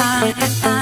ah, ah. ah.